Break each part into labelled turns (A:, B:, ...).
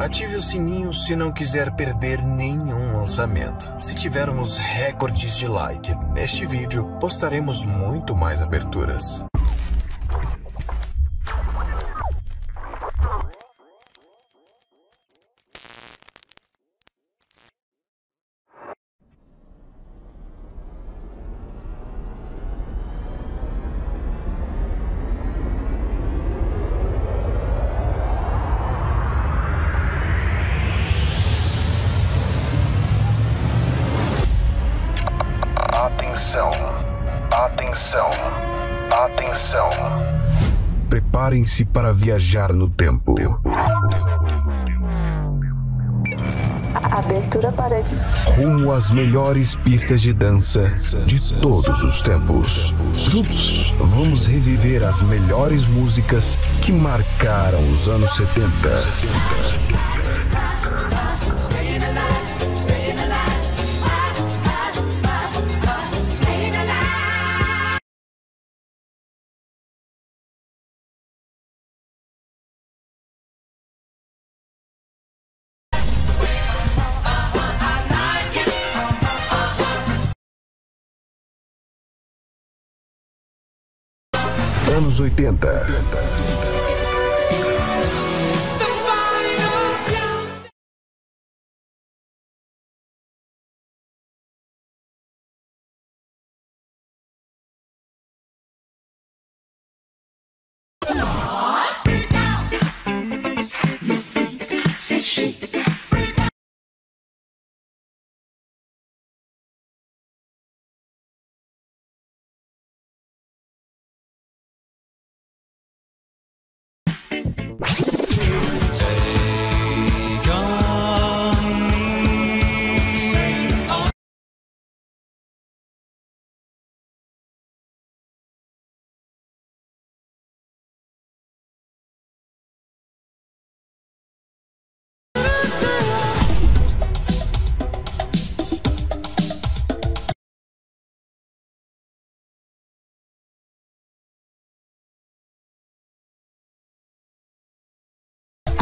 A: Ative o sininho se não quiser perder nenhum lançamento. Se tivermos recordes de like neste vídeo, postaremos muito mais aberturas. Atenção, atenção, atenção. Preparem-se para viajar no tempo.
B: Abertura para
A: Rumo às melhores pistas de dança de todos os tempos. Juntos, vamos reviver as melhores músicas que marcaram os anos 70. Anos 80.
B: abertura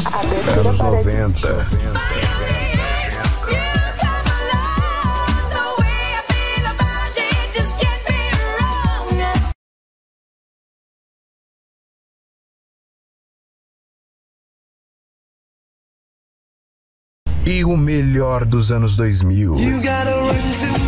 A: Anos
B: para
A: 90. E o melhor dos anos 2000.
C: Don't be afraid, there's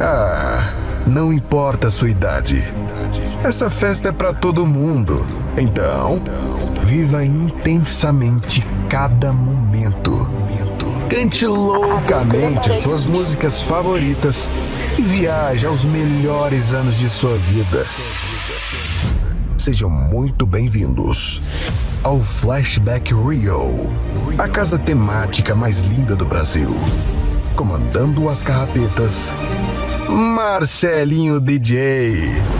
A: Ah, não importa a sua idade. Essa festa é para todo mundo. Então, viva intensamente cada momento. Cante loucamente suas músicas favoritas e viaje aos melhores anos de sua vida. Sejam muito bem-vindos ao Flashback Rio, a casa temática mais linda do Brasil. Comandando as carrapetas, Marcelinho DJ.